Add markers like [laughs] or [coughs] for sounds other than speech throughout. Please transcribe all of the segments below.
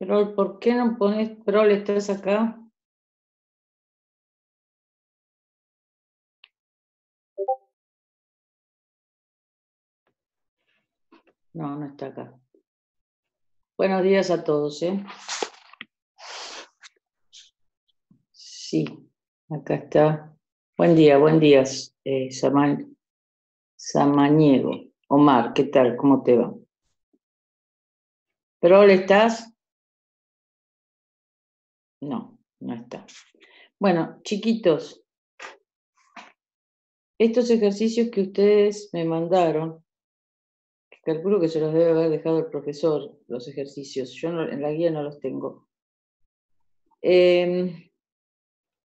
Pero ¿por qué no pones prole? ¿Estás acá? No, no está acá. Buenos días a todos, ¿eh? Sí, acá está. Buen día, buen día, eh, Samaniego. Omar, ¿qué tal? ¿Cómo te va? ¿Prole estás? No, no está. Bueno, chiquitos, estos ejercicios que ustedes me mandaron, calculo que se los debe haber dejado el profesor, los ejercicios, yo en la guía no los tengo. Em,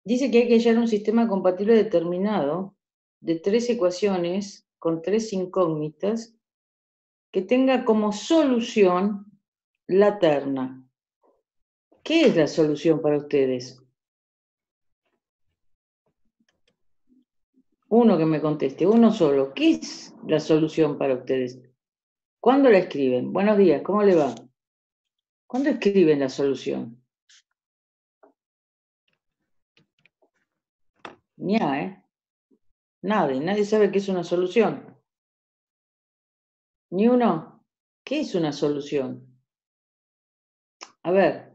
dice que hay que hallar un sistema compatible determinado de tres ecuaciones con tres incógnitas que tenga como solución la terna. ¿Qué es la solución para ustedes? Uno que me conteste, uno solo. ¿Qué es la solución para ustedes? ¿Cuándo la escriben? Buenos días, ¿cómo le va? ¿Cuándo escriben la solución? Nia, ¿eh? Nadie, nadie sabe qué es una solución. Ni uno. ¿Qué es una solución? A ver,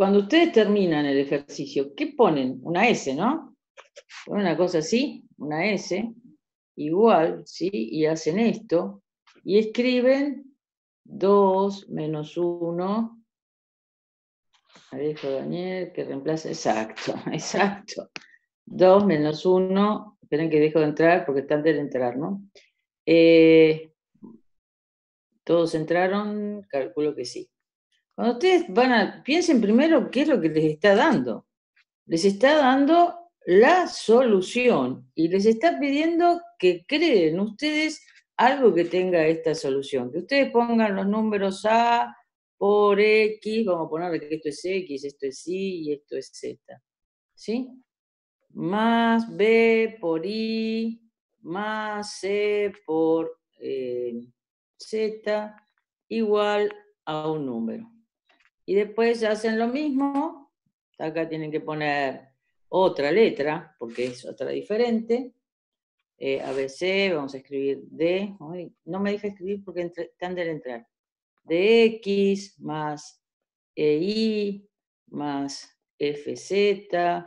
cuando ustedes terminan el ejercicio, ¿qué ponen? Una S, ¿no? Ponen una cosa así, una S, igual, ¿sí? Y hacen esto, y escriben 2 menos 1. Dejo Daniel que reemplace, exacto, [laughs] exacto. 2 menos 1, esperen que dejo de entrar porque están de entrar, ¿no? Eh, ¿Todos entraron? Calculo que sí. Cuando ustedes van a, piensen primero qué es lo que les está dando. Les está dando la solución y les está pidiendo que creen ustedes algo que tenga esta solución. Que ustedes pongan los números A por X, vamos a poner que esto es X, esto es Y y esto es Z. ¿Sí? Más B por Y, más C por eh, Z, igual a un número. Y después hacen lo mismo, acá tienen que poner otra letra, porque es otra diferente. Eh, ABC, vamos a escribir D, no me deja escribir porque están de entrar. DX más EI más FZ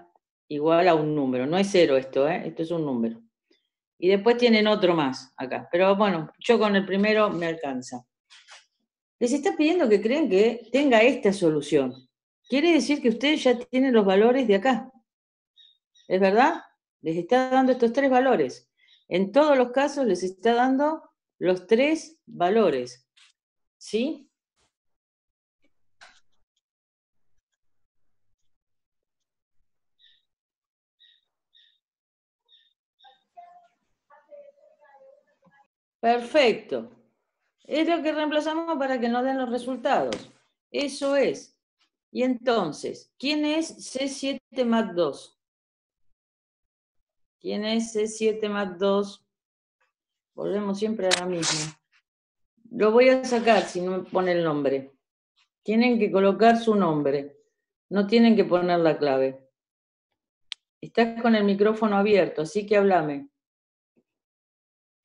igual a un número. No es cero esto, ¿eh? esto es un número. Y después tienen otro más acá. Pero bueno, yo con el primero me alcanza les está pidiendo que creen que tenga esta solución. Quiere decir que ustedes ya tienen los valores de acá. ¿Es verdad? Les está dando estos tres valores. En todos los casos les está dando los tres valores. ¿Sí? Perfecto. Es lo que reemplazamos para que nos den los resultados. Eso es. Y entonces, ¿quién es C7 más 2? ¿Quién es C7 más 2? Volvemos siempre a la misma. Lo voy a sacar si no me pone el nombre. Tienen que colocar su nombre. No tienen que poner la clave. Estás con el micrófono abierto, así que háblame.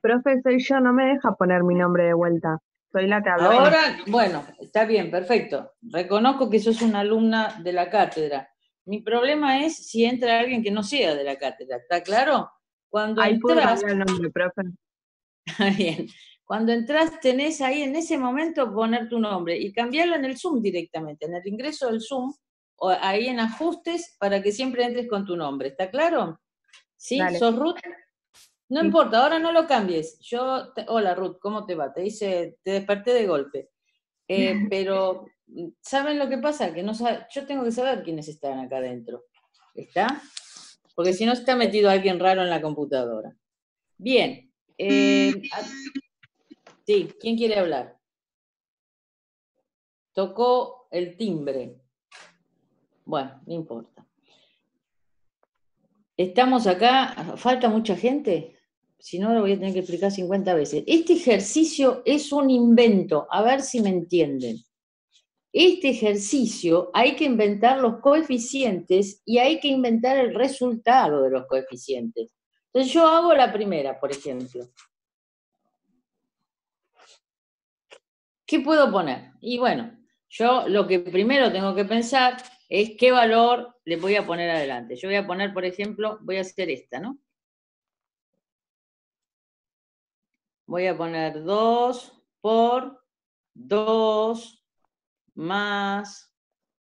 Profe, soy yo, no me deja poner mi nombre de vuelta. Soy la que Ahora, bueno, está bien, perfecto. Reconozco que sos una alumna de la cátedra. Mi problema es si entra alguien que no sea de la cátedra, ¿está claro? Cuando entras. El nombre, profe. [laughs] bien. Cuando entras, tenés ahí en ese momento poner tu nombre y cambiarlo en el Zoom directamente, en el ingreso del Zoom, o ahí en ajustes, para que siempre entres con tu nombre. ¿Está claro? ¿Sí? ¿Sos Ruth? No importa, ahora no lo cambies. Yo, hola Ruth, ¿cómo te va? Te dice, te desperté de golpe. Eh, [laughs] pero, ¿saben lo que pasa? Que no yo tengo que saber quiénes están acá adentro. ¿Está? Porque si no está metido alguien raro en la computadora. Bien. Eh, sí, ¿quién quiere hablar? Tocó el timbre. Bueno, no importa. Estamos acá, falta mucha gente si no lo voy a tener que explicar 50 veces. Este ejercicio es un invento, a ver si me entienden. este ejercicio hay que inventar los coeficientes y hay que inventar el resultado de los coeficientes. Entonces yo hago la primera, por ejemplo. ¿Qué puedo poner? Y bueno, yo lo que primero tengo que pensar es qué valor le voy a poner adelante. Yo voy a poner, por ejemplo, voy a hacer esta, ¿no? Voy a poner 2 por 2 más,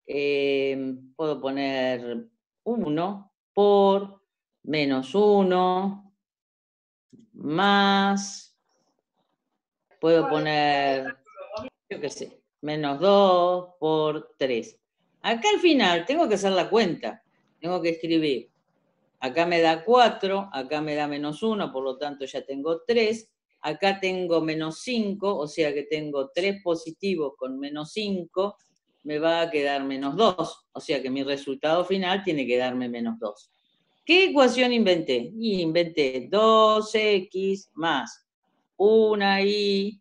eh, puedo poner 1 por menos 1 más, puedo poner, yo qué sé, menos 2 por 3. Acá al final tengo que hacer la cuenta. Tengo que escribir. Acá me da 4, acá me da menos 1, por lo tanto ya tengo 3. Acá tengo menos 5, o sea que tengo 3 positivos con menos 5, me va a quedar menos 2. O sea que mi resultado final tiene que darme menos 2. ¿Qué ecuación inventé? Y inventé 2x más 1y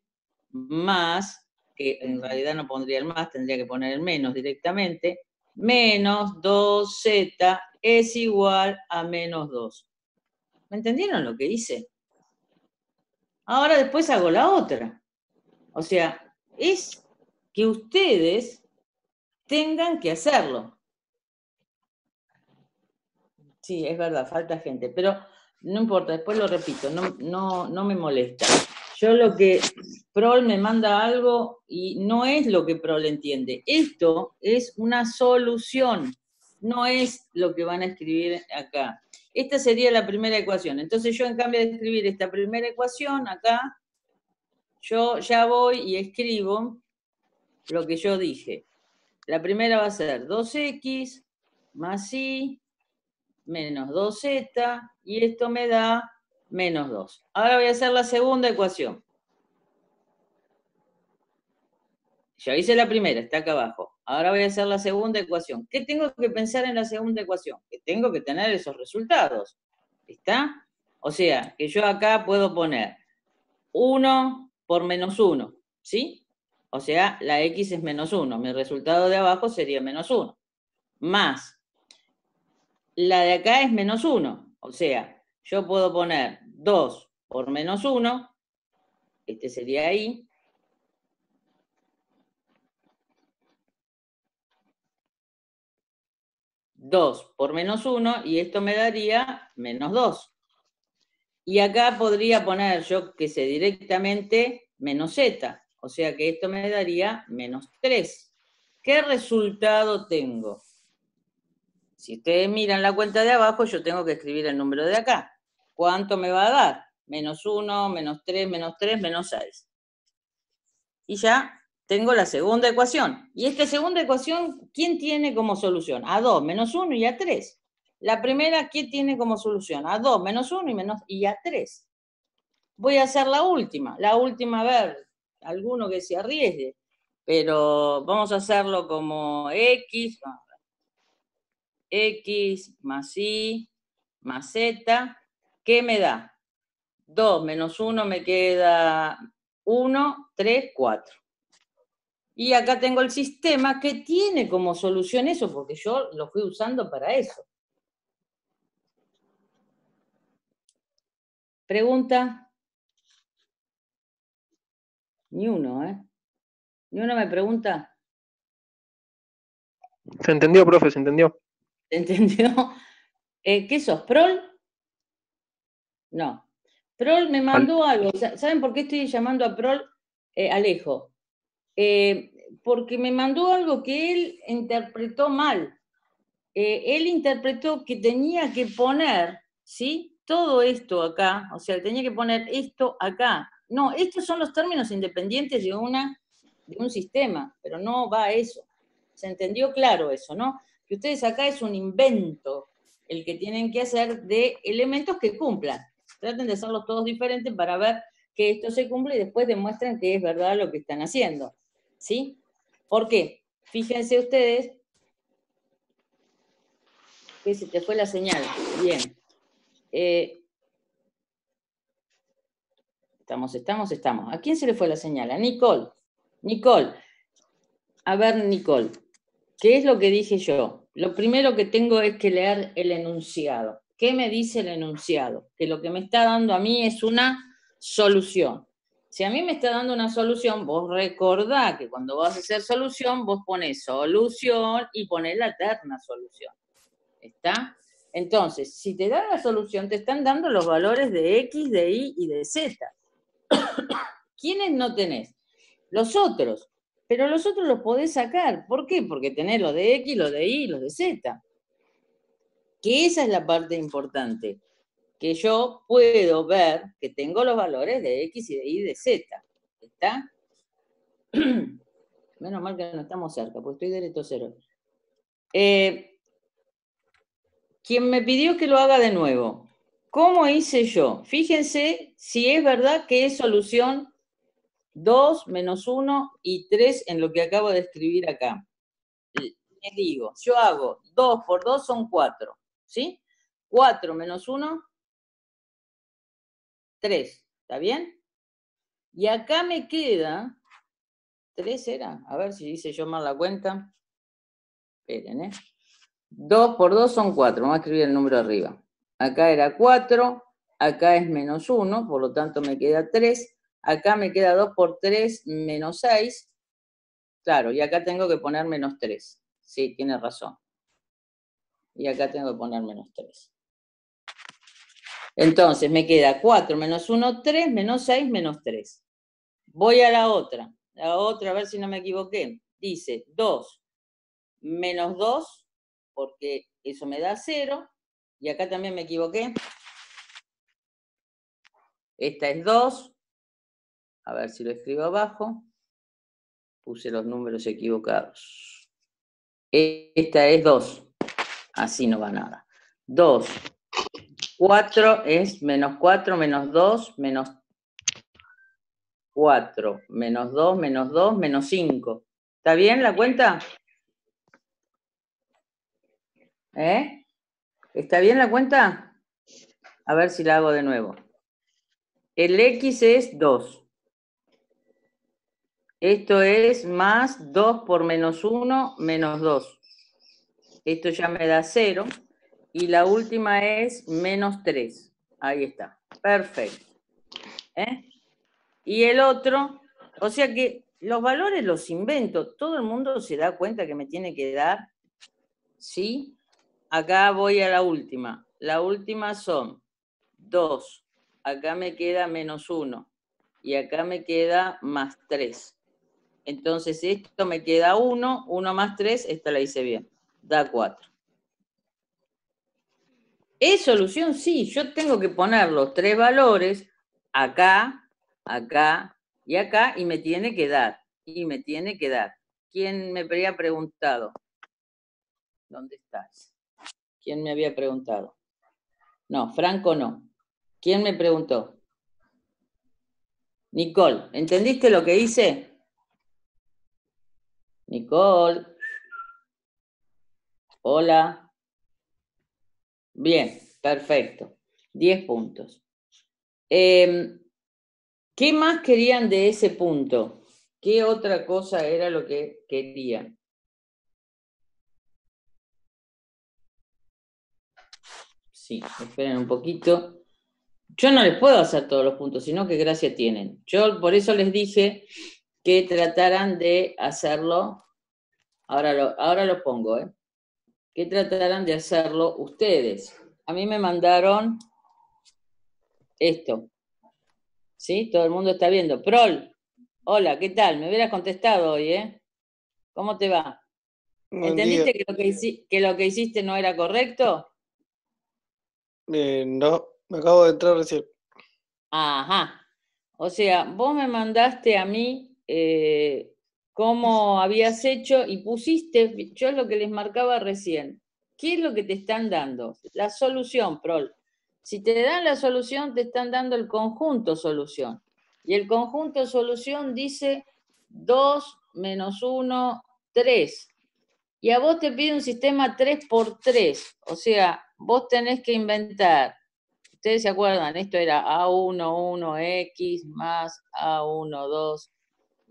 más que en realidad no pondría el más, tendría que poner el menos directamente, menos 2z es igual a menos 2. ¿Me entendieron lo que hice? Ahora después hago la otra. O sea, es que ustedes tengan que hacerlo. Sí, es verdad, falta gente, pero no importa, después lo repito, no, no, no me molesta. Yo lo que Prol me manda algo y no es lo que Prol entiende. Esto es una solución, no es lo que van a escribir acá. Esta sería la primera ecuación. Entonces yo en cambio de escribir esta primera ecuación acá, yo ya voy y escribo lo que yo dije. La primera va a ser 2x más y menos 2z y esto me da menos 2. Ahora voy a hacer la segunda ecuación. Ya hice la primera, está acá abajo. Ahora voy a hacer la segunda ecuación. ¿Qué tengo que pensar en la segunda ecuación? Que tengo que tener esos resultados. ¿Está? O sea, que yo acá puedo poner 1 por menos 1, ¿sí? O sea, la x es menos 1. Mi resultado de abajo sería menos 1. Más, la de acá es menos 1. O sea, yo puedo poner 2 por menos 1, este sería ahí, Dos por menos 1 y esto me daría menos 2. Y acá podría poner yo que sé directamente menos z, o sea que esto me daría menos 3. ¿Qué resultado tengo? Si ustedes miran la cuenta de abajo, yo tengo que escribir el número de acá. ¿Cuánto me va a dar? Menos 1, menos 3, menos 3, menos 6. Y ya tengo la segunda ecuación. Y esta segunda ecuación, ¿quién tiene como solución? A 2, menos 1 y a 3. La primera, ¿quién tiene como solución? A 2, menos 1 y, y a 3. Voy a hacer la última. La última, a ver, alguno que se arriesgue. Pero vamos a hacerlo como X x más y más z, ¿qué me da? 2 menos 1 me queda 1, 3, 4. Y acá tengo el sistema que tiene como solución eso, porque yo lo fui usando para eso. ¿Pregunta? Ni uno, ¿eh? Ni uno me pregunta. Se entendió, profe, se entendió. ¿Entendió? Eh, ¿Qué sos? ¿Prol? No. Prol me mandó algo. ¿Saben por qué estoy llamando a Prol eh, Alejo? Eh, porque me mandó algo que él interpretó mal. él interpretó que tenía que poner, ¿sí? Todo esto acá, o sea, tenía que poner esto acá. No, estos son los términos independientes de, una, de un sistema, pero no va a eso. Se entendió claro eso, ¿no? que ustedes acá es un invento el que tienen que hacer de elementos que cumplan. Traten de hacerlos todos diferentes para ver que esto se cumple y después demuestren que es verdad lo que están haciendo. ¿Sí? ¿Por qué? Fíjense ustedes que se te fue la señal. Bien. Eh, estamos, estamos, estamos. ¿A quién se le fue la señal? A Nicole. Nicole, A ver, Nicole, ¿qué es lo que dije yo? Lo primero que tengo es que leer el enunciado. ¿Qué me dice el enunciado? Que lo que me está dando a mí es una solución. Si a mí me está dando una solución, vos recordá que cuando vas a hacer solución, vos pones solución y pones la eterna solución. ¿Está? Entonces, si te da la solución, te están dando los valores de X, de Y y de Z. [coughs] ¿Quiénes no tenés? Los otros. Pero los otros los podés sacar. ¿Por qué? Porque tenés los de X, los de Y y los de Z. Que esa es la parte importante. Que yo puedo ver que tengo los valores de X y de Y de Z. ¿Está? [clears throat] Menos mal que no estamos cerca, porque estoy derecho cero. Eh, quien me pidió que lo haga de nuevo. ¿Cómo hice yo? Fíjense si es verdad que es solución 2 menos 1 y 3 en lo que acabo de escribir acá. Les digo, yo hago 2 por 2 son 4, ¿sí? 4 menos 1, 3, ¿está bien? Y acá me queda, 3 era, a ver si hice yo mal la cuenta. Esperen, ¿eh? 2 por 2 son 4, vamos a escribir el número arriba. Acá era 4, acá es menos 1, por lo tanto me queda 3 Acá me queda 2 por 3 menos 6. Claro, y acá tengo que poner menos 3. Sí, tiene razón. Y acá tengo que poner menos 3. Entonces me queda 4 menos 1, 3, menos 6, menos 3. Voy a la otra. La otra, a ver si no me equivoqué. Dice 2 menos 2, porque eso me da 0. Y acá también me equivoqué. Esta es 2 a ver si lo escribo abajo. Puse los números equivocados. Esta es 2. Así no va nada. 2. 4 es menos 4 menos 2 menos 4 menos 2 menos 2 menos 5. ¿Está bien la cuenta? ¿Eh? ¿Está bien la cuenta? A ver si la hago de nuevo. El X es 2. Esto es más 2 por menos 1, menos 2. Esto ya me da 0. Y la última es menos 3. Ahí está. Perfecto. ¿Eh? Y el otro, o sea que los valores los invento. Todo el mundo se da cuenta que me tiene que dar. ¿Sí? Acá voy a la última. La última son 2. Acá me queda menos 1. Y acá me queda más 3. Entonces esto me queda 1, 1 más 3, esta la hice bien, da 4. ¿Es solución? Sí, yo tengo que poner los tres valores acá, acá y acá y me tiene que dar, y me tiene que dar. ¿Quién me había preguntado? ¿Dónde estás? ¿Quién me había preguntado? No, Franco no. ¿Quién me preguntó? Nicole, ¿entendiste lo que hice? Nicole. Hola. Bien, perfecto. Diez puntos. Em, ¿Qué más querían de ese punto? ¿Qué otra cosa era lo que querían? Sí, esperen un poquito. Yo no les puedo hacer todos los puntos, sino que gracia tienen. Yo por eso les dije que trataran de hacerlo, ahora lo, ahora lo pongo, ¿eh? Que trataran de hacerlo ustedes. A mí me mandaron esto. ¿Sí? Todo el mundo está viendo. Prol, hola, ¿qué tal? Me hubieras contestado hoy, ¿eh? ¿Cómo te va? ¿Entendiste que lo que, que lo que, hiciste no era correcto? Eh, no, me acabo de entrar recién. Ajá. O sea, vos me mandaste a mí eh, cómo habías hecho y pusiste, yo lo que les marcaba recién, ¿qué es lo que te están dando? La solución, Prol. Si te dan la solución, te están dando el conjunto solución. Y el conjunto solución dice 2 menos 1, 3. Y a vos te pide un sistema 3 por 3. O sea, vos tenés que inventar. Ustedes se acuerdan, esto era A1, 1x más A1, 2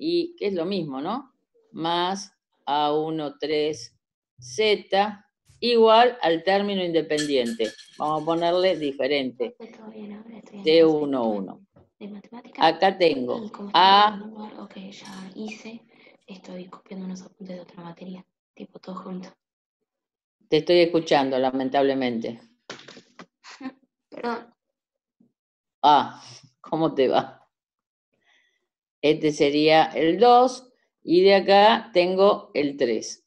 y que es lo mismo, ¿no? Más A1, 3, Z, igual al término independiente. Vamos a ponerle diferente. T1, 1. Acá tengo A. Ok, ya hice. Estoy copiando unos apuntes de otra materia. Tipo, todo junto. Te estoy escuchando, lamentablemente. [laughs] Perdón. Ah, ¿cómo te va? Este sería el 2 y de acá tengo el 3.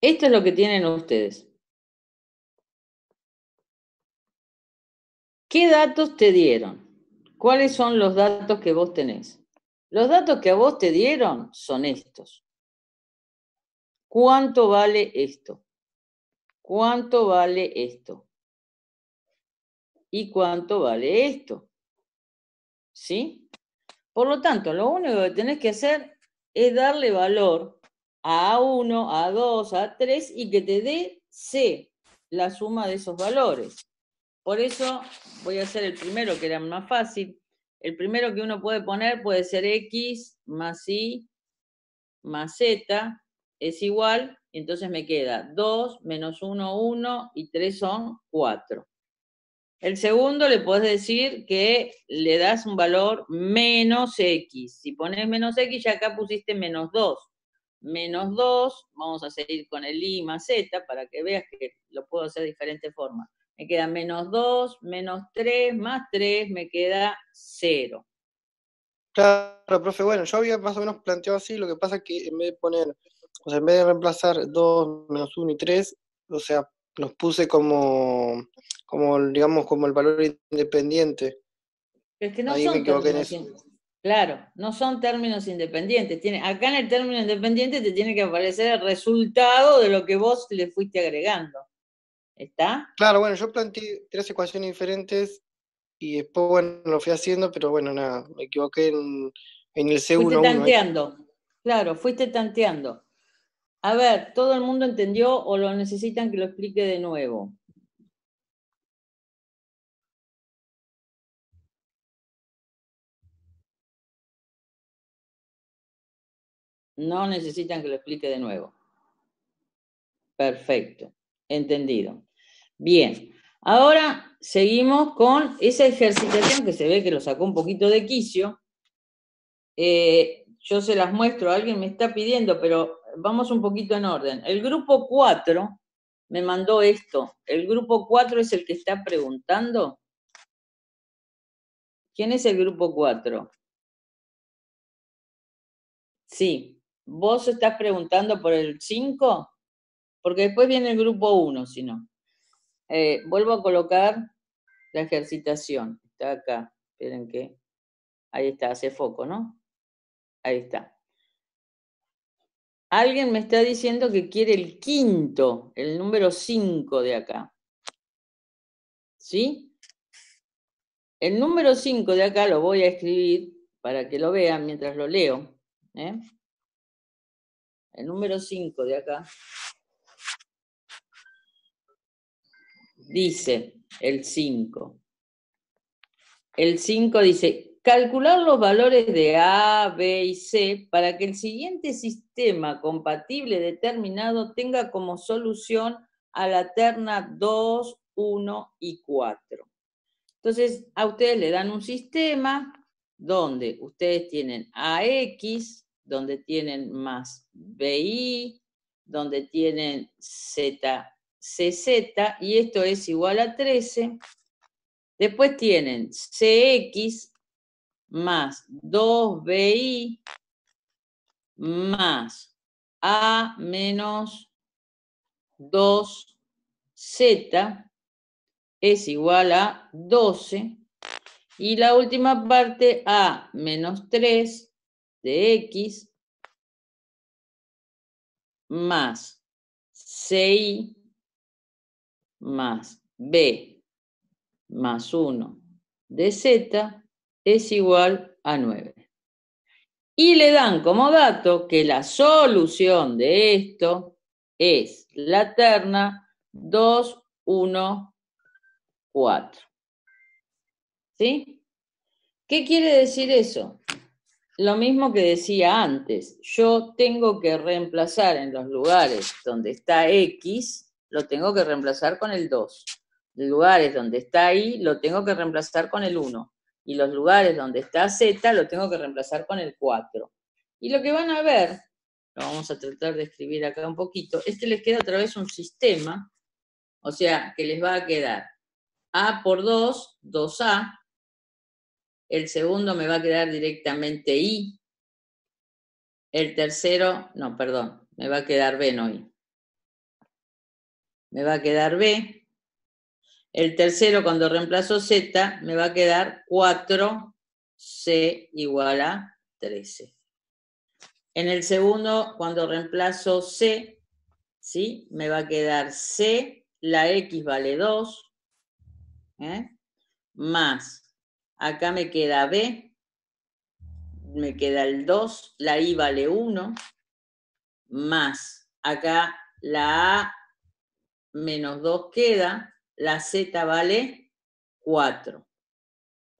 Esto es lo que tienen ustedes. ¿Qué datos te dieron? ¿Cuáles son los datos que vos tenés? Los datos que a vos te dieron son estos. ¿Cuánto vale esto? ¿Cuánto vale esto? ¿Y cuánto vale esto? ¿Sí? Por lo tanto, lo único que tenés que hacer es darle valor a A1, a A2, a A3 y que te dé C, la suma de esos valores. Por eso voy a hacer el primero, que era más fácil. El primero que uno puede poner puede ser X más Y más Z es igual, entonces me queda 2 menos 1, 1 y 3 son 4. El segundo le puedes decir que le das un valor menos X. Si pones menos X, ya acá pusiste menos 2. Menos 2, vamos a seguir con el Y más Z para que veas que lo puedo hacer de diferentes formas. Me queda menos 2, menos 3, más 3, me queda 0. Claro, profe, bueno, yo había más o menos planteado así, lo que pasa es que en vez de poner, o sea, en vez de reemplazar 2, menos 1 y 3, o sea, los puse como, como digamos, como el valor independiente. Es que no Ahí me son equivoqué en términos in- Claro, no son términos independientes. Tiene, acá en el término independiente te tiene que aparecer el resultado de lo que vos le fuiste agregando. ¿Está? Claro, bueno, yo planteé tres ecuaciones diferentes y después, bueno, lo fui haciendo, pero bueno, nada, me equivoqué en, en el Fuiste C1. tanteando. Claro, fuiste tanteando. A ver, ¿todo el mundo entendió o lo necesitan que lo explique de nuevo? No necesitan que lo explique de nuevo. Perfecto, entendido. Bien, ahora seguimos con esa ejercitación que se ve que lo sacó un poquito de quicio. Eh, yo se las muestro, alguien me está pidiendo, pero vamos un poquito en orden. El grupo 4 me mandó esto. El grupo 4 es el que está preguntando. ¿Quién es el grupo 4? Sí, vos estás preguntando por el 5, porque después viene el grupo 1, si no. Eh, vuelvo a colocar la ejercitación. Está acá. Esperen que. Ahí está, hace foco, ¿no? Ahí está. Alguien me está diciendo que quiere el quinto, el número 5 de acá. ¿Sí? El número 5 de acá lo voy a escribir para que lo vean mientras lo leo. ¿eh? El número 5 de acá dice el 5. El 5 dice, calcular los valores de A, B y C para que el siguiente sistema compatible determinado tenga como solución a la terna 2, 1 y 4. Entonces, a ustedes le dan un sistema donde ustedes tienen AX, donde tienen más BI, donde tienen Z, CZ, y esto es igual a 13. Después tienen CX más 2BI más A menos 2Z es igual a 12. Y la última parte, A menos 3 de X más CI más B más 1 de Z es igual a 9. Y le dan como dato que la solución de esto es la terna 2, 1, 4. ¿Sí? ¿Qué quiere decir eso? Lo mismo que decía antes, yo tengo que reemplazar en los lugares donde está X, lo tengo que reemplazar con el 2. En lugares donde está Y, lo tengo que reemplazar con el 1. Y los lugares donde está Z, lo tengo que reemplazar con el 4. Y lo que van a ver, lo vamos a tratar de escribir acá un poquito, es que les queda otra vez un sistema, o sea, que les va a quedar A por 2, 2A, el segundo me va a quedar directamente I, el tercero, no, perdón, me va a quedar B, no I. Me va a quedar B. El tercero, cuando reemplazo Z, me va a quedar 4C igual a 13. En el segundo, cuando reemplazo C, ¿sí? Me va a quedar C, la X vale 2, ¿eh? más, acá me queda B, me queda el 2, la I vale 1, más, acá la A menos 2 queda, la Z vale 4.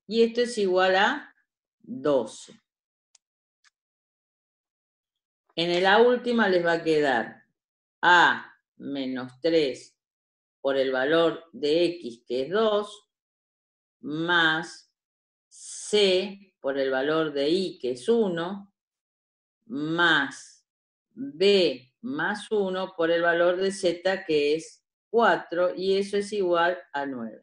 Y esto es igual a 12. En la última les va a quedar A menos 3 por el valor de X, que es 2, más C por el valor de Y, que es 1, más B más 1 por el valor de Z, que es 4, y eso es igual a 9.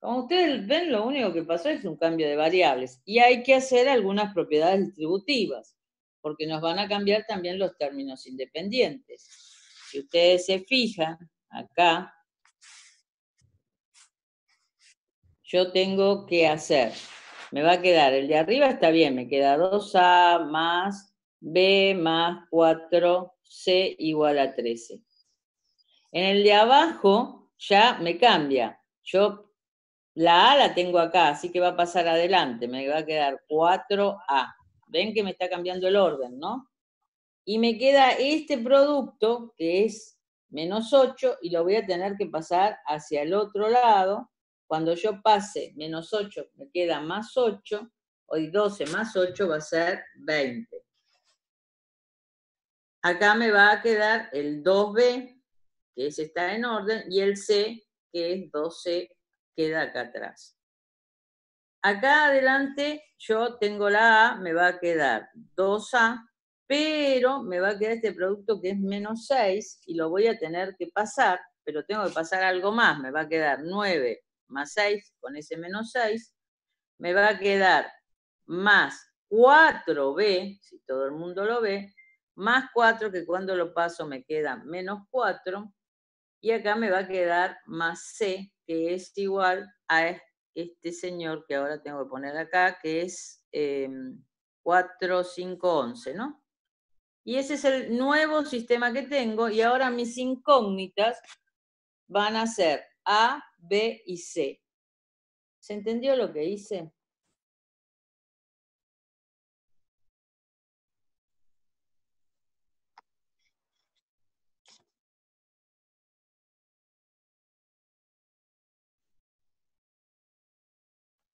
Como ustedes ven, lo único que pasó es un cambio de variables, y hay que hacer algunas propiedades distributivas porque nos van a cambiar también los términos independientes. Si ustedes se fijan, acá, yo tengo que hacer, me va a quedar, el de arriba está bien, me queda 2A más B más 4C igual a 13. En el de abajo ya me cambia. Yo la A la tengo acá, así que va a pasar adelante, me va a quedar 4A. Ven que me está cambiando el orden, ¿no? Y me queda este producto que es menos 8 y lo voy a tener que pasar hacia el otro lado. Cuando yo pase menos 8 me queda más 8, hoy 12 más 8 va a ser 20. Acá me va a quedar el 2B, que ese está en orden, y el C, que es 12, queda acá atrás. Acá adelante yo tengo la A, me va a quedar 2A, pero me va a quedar este producto que es menos 6 y lo voy a tener que pasar, pero tengo que pasar algo más, me va a quedar 9 más 6 con ese menos 6, me va a quedar más 4B, si todo el mundo lo ve, más 4 que cuando lo paso me queda menos 4, y acá me va a quedar más C, que es igual a este señor que ahora tengo que poner acá, que es eh, 4511, ¿no? Y ese es el nuevo sistema que tengo y ahora mis incógnitas van a ser A, B y C. ¿Se entendió lo que hice?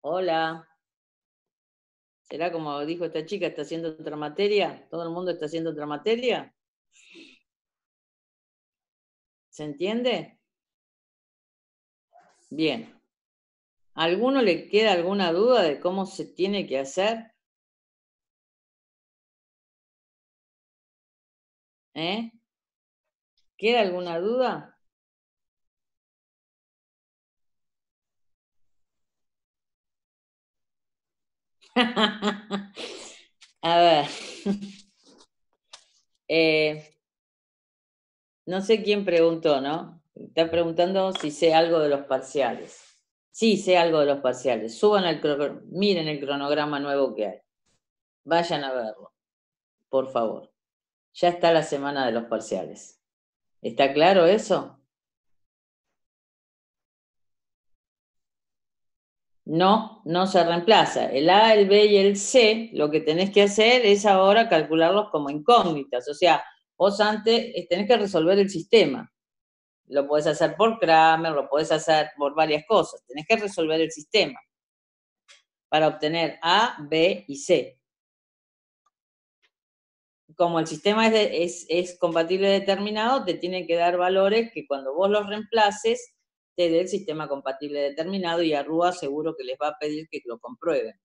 Hola. ¿Será como dijo esta chica, está haciendo otra materia? ¿Todo el mundo está haciendo otra materia? ¿Se entiende? Bien. ¿A alguno le queda alguna duda de cómo se tiene que hacer? ¿Eh? ¿Queda alguna duda? [laughs] A ver. [laughs] Eh, no sé quién preguntó, ¿no? Está preguntando si sé algo de los parciales. Sí, sé algo de los parciales. Suban el miren el cronograma nuevo que hay. Vayan a verlo, por favor. Ya está la semana de los parciales. ¿Está claro eso? No, no se reemplaza. El A, el B y el C, lo que tenés que hacer es ahora calcularlos como incógnitas. O sea, vos antes eh, tenés que resolver el sistema. Lo podés hacer por Kramer, lo podés hacer por varias cosas. Tenés que resolver el sistema. para obtener A, B y C. Como el sistema es, es, es compatible determinado, te tiene que dar valores que cuando vos los reemplaces, te dé el sistema compatible determinado y a Rúa seguro que les va a pedir que lo comprueben.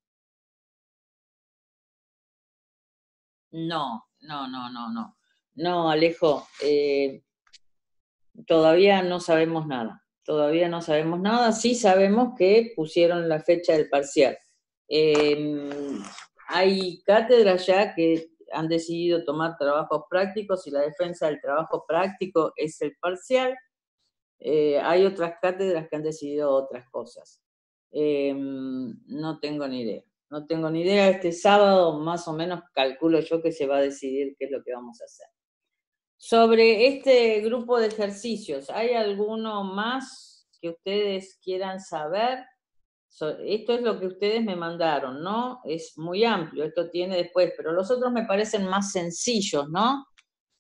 No, no, no, no, no. No, Alejo, eh, todavía no sabemos nada. Todavía no sabemos nada. Sí sabemos que pusieron la fecha del parcial. Eh, hay cátedras ya que han decidido tomar trabajos prácticos y la defensa del trabajo práctico es el parcial. Eh, hay otras cátedras que han decidido otras cosas. Eh, no tengo ni idea. No tengo ni idea. Este sábado más o menos calculo yo que se va a decidir qué es lo que vamos a hacer. Sobre este grupo de ejercicios, ¿hay alguno más que ustedes quieran saber? Esto es lo que ustedes me mandaron, ¿no? Es muy amplio, esto tiene después, pero los otros me parecen más sencillos, ¿no?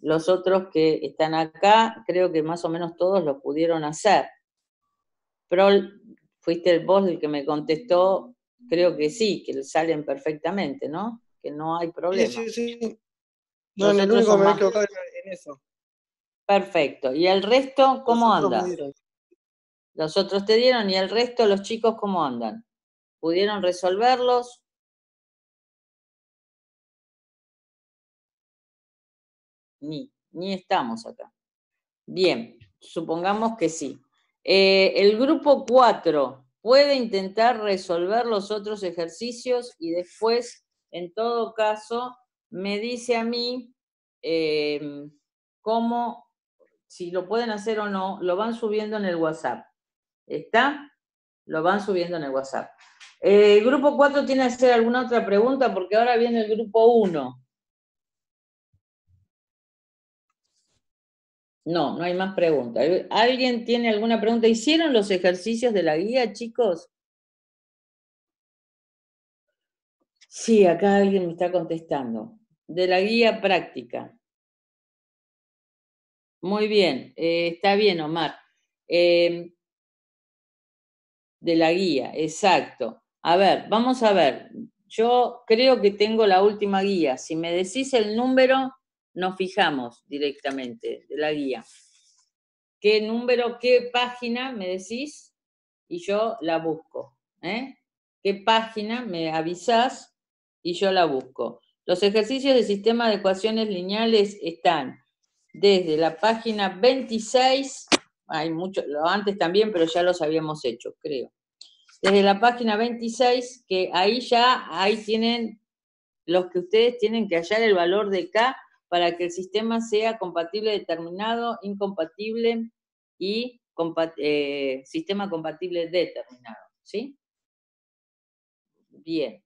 Los otros que están acá, creo que más o menos todos lo pudieron hacer. Pero fuiste vos el que me contestó, creo que sí, que salen perfectamente, ¿no? Que no hay Sí, problema. sí, sí. No, en Los el único me he equivocado en eso. Perfecto. ¿Y el resto cómo anda? Los otros te dieron y el resto, los chicos, ¿cómo andan? ¿Pudieron resolverlos? Ni, estamos acá. Bien, supongamos que sí. Eh, el grupo 4 puede intentar resolver los otros ejercicios y después, en todo caso, me dice a mí eh, cómo, si lo pueden hacer o no, lo van subiendo en el WhatsApp. ¿Está? Lo van subiendo en el WhatsApp. Eh, ¿El grupo 4 tiene que hacer alguna otra pregunta? Porque ahora viene el grupo 1. No, no hay más preguntas. ¿Alguien tiene alguna pregunta? ¿Hicieron los ejercicios de la guía, chicos? Sí, acá alguien me está contestando. De la guía práctica. Muy bien, eh, está bien, Omar. Eh, de la guía, exacto. A ver, vamos a ver. Yo creo que tengo la última guía. Si me decís el número, nos fijamos directamente de la guía. ¿Qué número, qué página me decís? Y yo la busco. ¿eh? ¿Qué página me avisás? Y yo la busco. Los ejercicios de sistema de ecuaciones lineales están desde la página 26, hay mucho, antes también, pero ya los habíamos hecho, creo. Desde la página 26, que ahí ya, ahí tienen los que ustedes tienen que hallar el valor de K para que el sistema sea compatible determinado, incompatible y eh, sistema compatible determinado, ¿sí? Bien.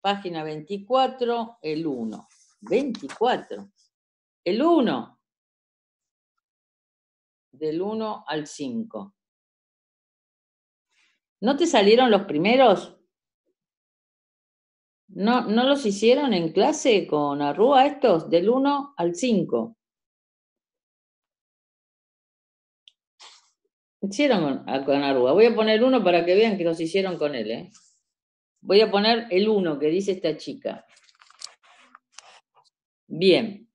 Página 24, el 1. 24. El 1. Del 1 al 5. ¿No te salieron los primeros? ¿No, ¿No los hicieron en clase con Arrúa estos? Del 1 al 5. Hicieron con, a- con Arrúa. Voy a poner uno para que vean que los hicieron con él. ¿eh? Voy a poner el 1 que dice esta chica. Bien.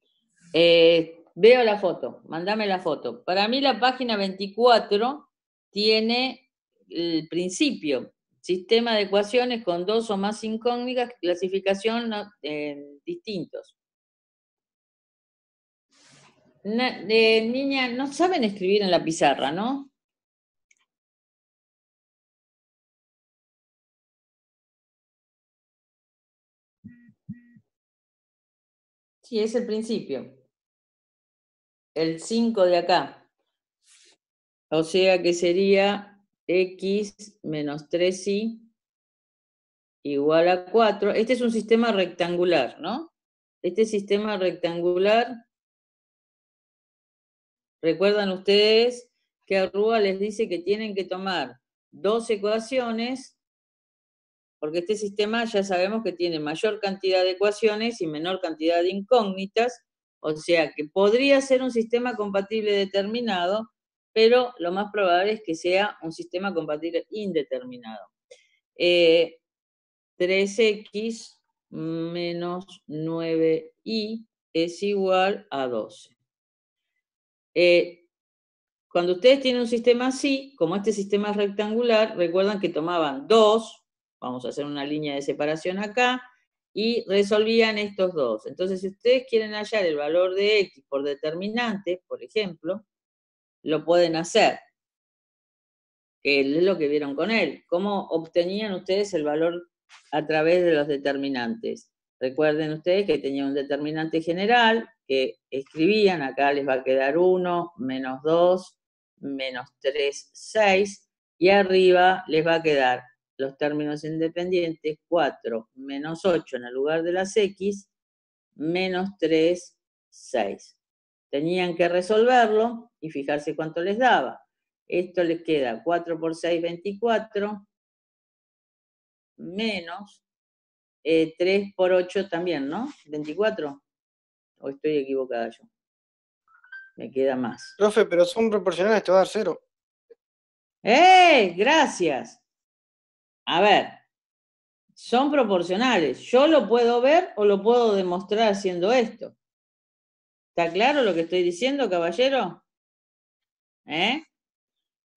Eh, veo la foto. Mándame la foto. Para mí la página 24 tiene el principio. Sistema de ecuaciones con dos o más incógnitas, clasificación en distintos. Eh, niña, no saben escribir en la pizarra, ¿no? Sí, es el principio. El 5 de acá. O sea que sería x menos 3y igual a 4. Este es un sistema rectangular, ¿no? Este sistema rectangular, recuerdan ustedes que Arrúa les dice que tienen que tomar dos ecuaciones, porque este sistema ya sabemos que tiene mayor cantidad de ecuaciones y menor cantidad de incógnitas, o sea que podría ser un sistema compatible determinado, pero lo más probable es que sea un sistema compatible indeterminado. eh, 3x menos 9y es igual a 12. Eh, cuando ustedes tienen un sistema así, como este sistema es rectangular, recuerdan que tomaban 2, vamos a hacer una línea de separación acá, y resolvían estos dos. Entonces, si ustedes quieren hallar el valor de x por determinante, por ejemplo, lo pueden hacer. Que es lo que vieron con él. ¿Cómo obtenían ustedes el valor a través de los determinantes? Recuerden ustedes que tenía un determinante general que escribían, acá les va a quedar 1, menos 2, menos 3, 6, y arriba les va a quedar los términos independientes, 4 menos 8 en el lugar de las x, menos 3, 6. Tenían que resolverlo y fijarse cuánto les daba. Esto les queda 4 por 6, 24, menos 3 eh, por 8 también, ¿no? 24. ¿O estoy equivocada yo? Me queda más. Profe, pero son proporcionales, te va a dar 0. ¡Eh! Gracias. A ver, son proporcionales. Yo lo puedo ver o lo puedo demostrar haciendo esto. ¿Está claro lo que estoy diciendo, caballero? ¿Eh?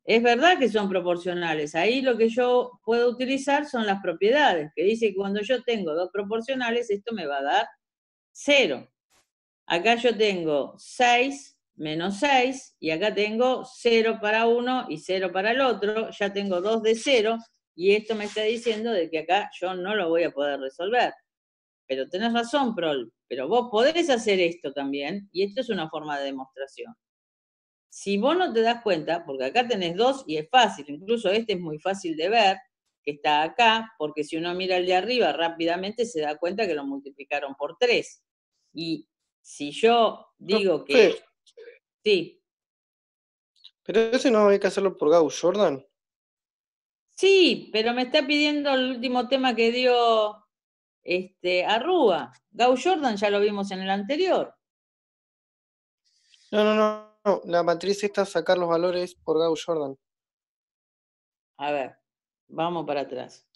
Es verdad que son proporcionales. Ahí lo que yo puedo utilizar son las propiedades, que dice que cuando yo tengo dos proporcionales, esto me va a dar cero. Acá yo tengo 6 menos 6, y acá tengo 0 para uno y 0 para el otro. Ya tengo 2 de 0, y esto me está diciendo de que acá yo no lo voy a poder resolver. Pero tenés razón, Prol, pero vos podés hacer esto también, y esto es una forma de demostración. Si vos no te das cuenta, porque acá tenés dos y es fácil, incluso este es muy fácil de ver, que está acá, porque si uno mira el de arriba rápidamente se da cuenta que lo multiplicaron por tres. Y si yo digo que... Sí. Pero ese no hay que hacerlo por Gauss Jordan. Sí, pero me está pidiendo el último tema que dio este, Arrúa. Gauss Jordan ya lo vimos en el anterior. No, no, no, no. La matriz está sacar los valores por Gauss Jordan. A ver, vamos para atrás.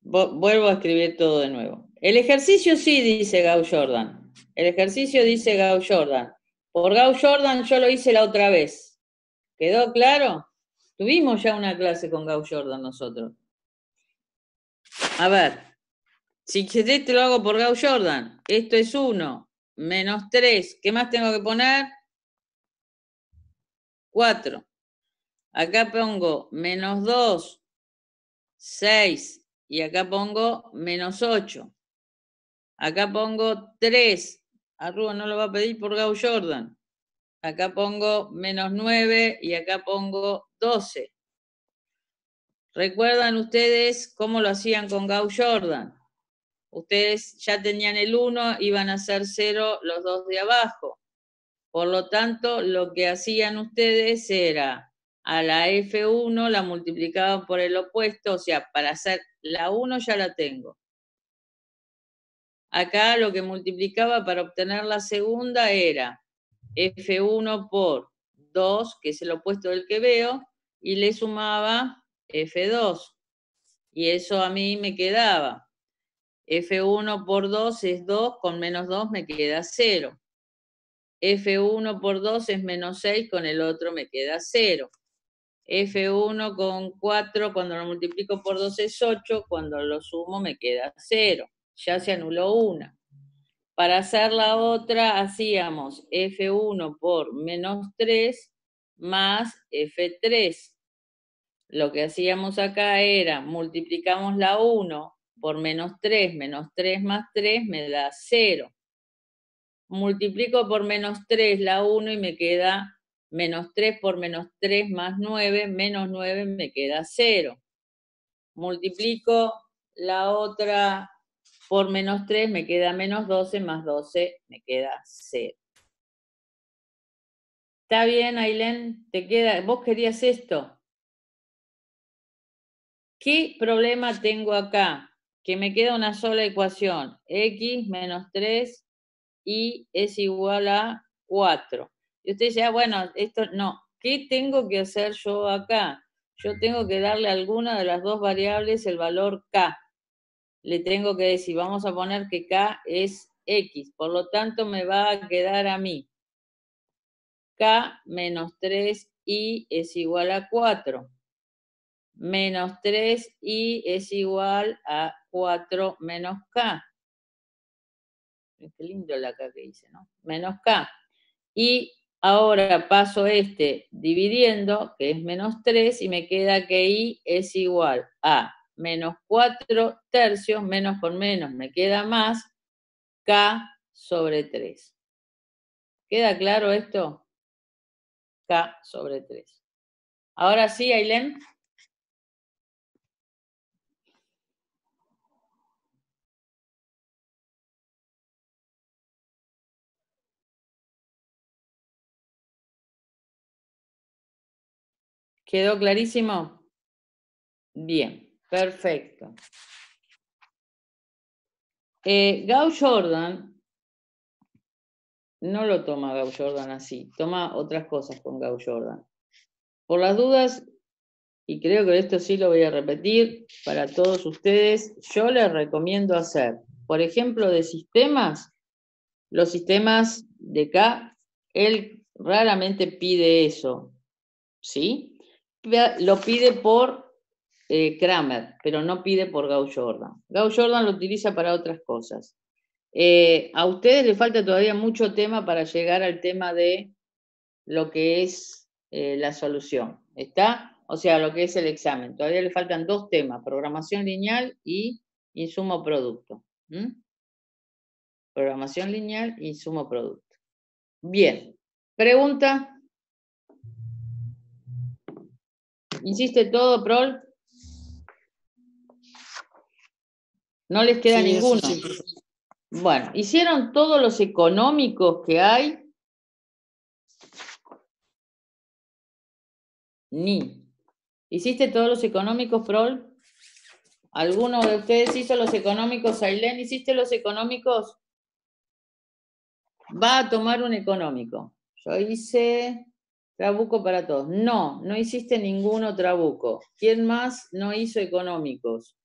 Vuelvo a escribir todo de nuevo. El ejercicio sí dice Gauss Jordan. El ejercicio dice Gauss Jordan. Por Gauss Jordan yo lo hice la otra vez. ¿Quedó claro? Tuvimos ya una clase con Gauss Jordan nosotros. A ver, si te lo hago por Gauss Jordan, esto es 1, menos 3, ¿qué más tengo que poner? 4. Acá pongo menos 2, 6, y acá pongo menos 8. Acá pongo 3. Arruga no lo va a pedir por Gauss Jordan acá pongo menos 9 y acá pongo 12. ¿Recuerdan ustedes cómo lo hacían con Gauss Jordan? Ustedes ya tenían el 1, iban a ser 0 los dos de abajo. Por lo tanto, lo que hacían ustedes era a la F1 la multiplicaban por el opuesto, o sea, para hacer la 1 ya la tengo. Acá lo que multiplicaba para obtener la segunda era F1 por 2, que es el opuesto del que veo, y le sumaba F2. Y eso a mí me quedaba. F1 por 2 es 2, con menos 2 me queda 0. F1 por 2 es menos 6, con el otro me queda 0. F1 con 4, cuando lo multiplico por 2 es 8, cuando lo sumo me queda 0. Ya se anuló una. Para hacer la otra hacíamos F1 por menos 3 más F3. Lo que hacíamos acá era multiplicamos la 1 por menos 3, menos 3 más 3 me da 0. Multiplico por menos 3 la 1 y me queda menos 3 por menos 3 más 9, menos 9 me queda 0. Multiplico la otra por menos 3 me queda menos 12, más 12 me queda 0. ¿Está bien, Ailén? ¿Te queda? ¿Vos querías esto? ¿Qué problema tengo acá? Que me queda una sola ecuación, x menos 3 y es igual a 4. Y usted dice, ah, bueno, esto no. ¿Qué tengo que hacer yo acá? yo tengo que darle a alguna de las dos variables el valor k. Le tengo que decir, vamos a poner que k es x, por lo tanto me va a quedar a mí k menos 3i es igual a 4. Menos 3i es igual a 4 menos k. Qué lindo la k que hice, ¿no? Menos k. Y ahora paso este dividiendo, que es menos 3, y me queda que i es igual a menos 4 tercios, menos con menos, me queda más, k sobre 3. ¿Queda claro esto? K sobre 3. Ahora sí, Ailén. ¿Quedó clarísimo? Bien, perfecto. Eh, Gauss Jordan no lo toma Gauss Jordan así, toma otras cosas con Gauss Jordan. Por las dudas, y creo que esto sí lo voy a repetir para todos ustedes, yo les recomiendo hacer, por ejemplo, de sistemas, los sistemas de K, él raramente pide eso, ¿sí? Lo pide por eh, Kramer, pero no pide por Gauss Jordan. Gauss Jordan lo utiliza para otras cosas. Eh, a ustedes les falta todavía mucho tema para llegar al tema de lo que es eh, la solución. ¿Está? O sea, lo que es el examen. Todavía le faltan dos temas, programación lineal y insumo producto. Programación lineal insumo producto. Bien. Pregunta. ¿Hiciste todo, Prol? No les queda ninguno. Bueno, hicieron todos los económicos que hay. Ni. ¿Hiciste todos los económicos, Prol? ¿Alguno de ustedes hizo los económicos, Ailén? ¿Hiciste los económicos? Va a tomar un económico. Yo hice trabuco para todos. No, no hiciste ninguno trabuco. ¿Quién más no hizo económicos?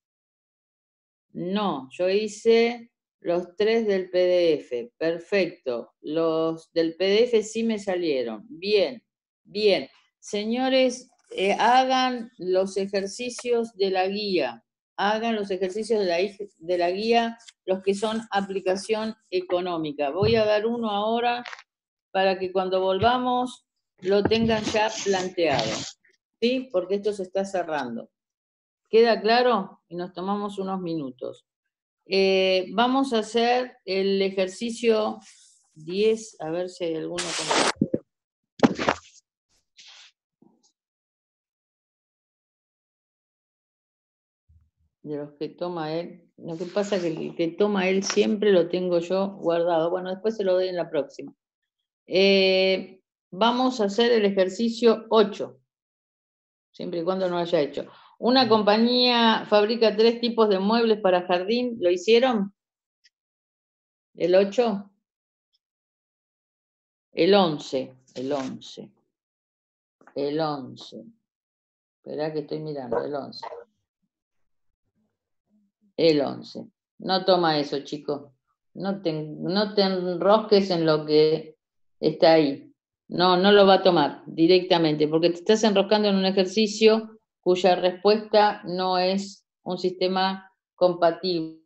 No, yo hice los tres del PDF, perfecto. Los del PDF sí me salieron. Bien, bien. Señores, eh, hagan los ejercicios de la guía. Hagan los ejercicios de la, de la guía, los que son aplicación económica. Voy a dar uno ahora para que cuando volvamos lo tengan ya planteado. ¿Sí? Porque esto se está cerrando. ¿Queda claro? Y nos tomamos unos minutos. Eh, vamos a hacer el ejercicio 10, a ver si hay alguno de los que toma él. Lo que pasa es que el que toma él siempre lo tengo yo guardado. Bueno, después se lo doy en la próxima. Eh, vamos a hacer el ejercicio 8, siempre y cuando no haya hecho. Una compañía fabrica tres tipos de muebles para jardín. ¿Lo hicieron? ¿El 8? El 11. El 11. El 11. Espera que estoy mirando. El 11. El 11. No toma eso, chicos. No te, no te enrosques en lo que está ahí. No, no lo va a tomar directamente, porque te estás enroscando en un ejercicio cuya respuesta no es un sistema compatible